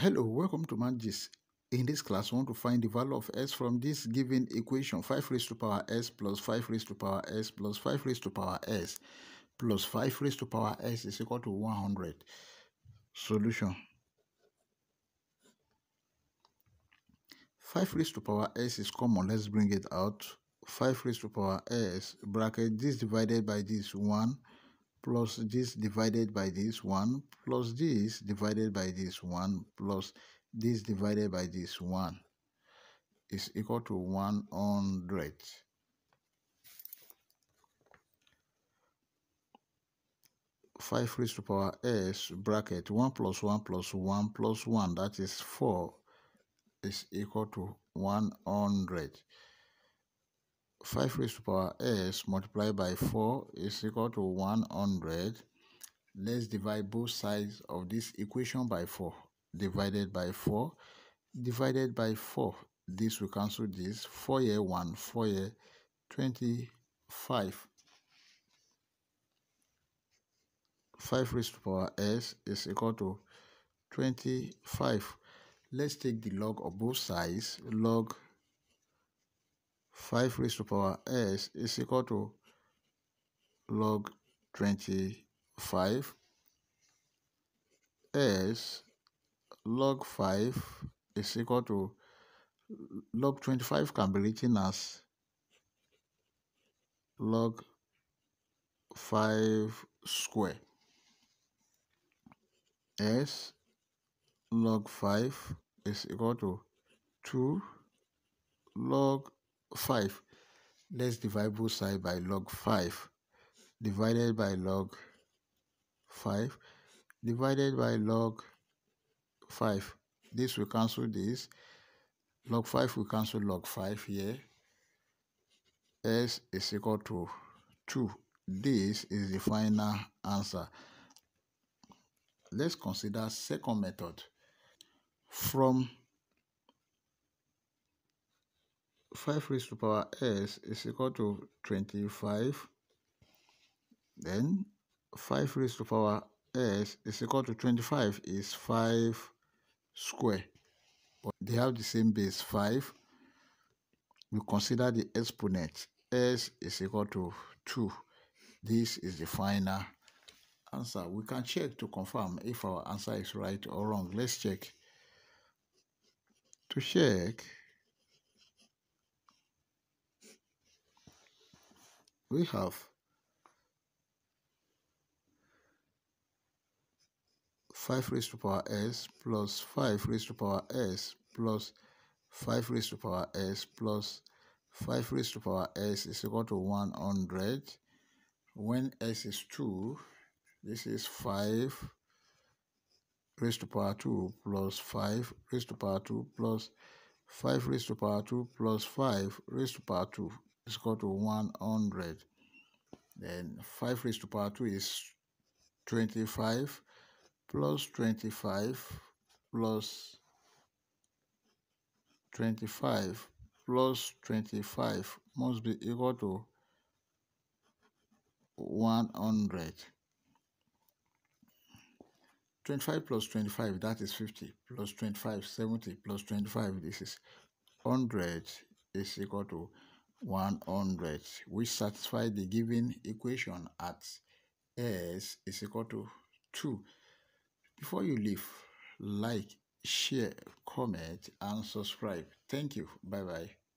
Hello, welcome to MathGist. In this class, we want to find the value of s from this given equation 5 raised to power s plus 5 raised to power s plus 5 raised to power s plus 5 raised to power s is equal to 100. Solution 5 raised to power s is common. Let's bring it out. 5 raised to power s bracket this divided by this 1 plus this divided by this 1 plus this divided by this 1 plus this divided by this 1 is equal to 100. Five raised to power s bracket one plus one plus one plus one that is four is equal to one hundred. 5 raised to power s multiplied by 4 is equal to 100. Let's divide both sides of this equation by 4. Divided by 4. Divided by 4. This will cancel this. 4 here 1. 4 here 25. 5 raised to power s is equal to 25. Let's take the log of both sides. Log 5 raised to power. S is equal to log 25 s log 5 is equal to log 25 can be written as log 5 square. S log 5 is equal to 2 log 5. Let's divide both sides by log 5. Divided by log 5. Divided by log 5. This will cancel this. Log 5 will cancel log 5 here. S is equal to 2. This is the final answer. Let's consider second method. From 5 raised to power s is equal to 25. Then 5 raised to power s is equal to 25 is 5 square. But they have the same base 5. We consider the exponent. s is equal to 2. This is the final answer. We can check to confirm if our answer is right or wrong. Let's check. To check, we have five raised to power s plus five raised to power s plus five raised to power s plus five raised to power s is equal to one hundred. When s is two, this is five raised to power two plus five raised to power two plus five raised to power two plus five raised to power two is equal to 100. Then 5 raised to power 2 is 25 plus 25 plus 25 plus 25 must be equal to 100. 25 plus 25 that is 50 plus 25 70 plus 25 this is 100 is equal to 100 which satisfy the given equation at s is equal to 2 before you leave like share comment and subscribe. Thank you. Bye bye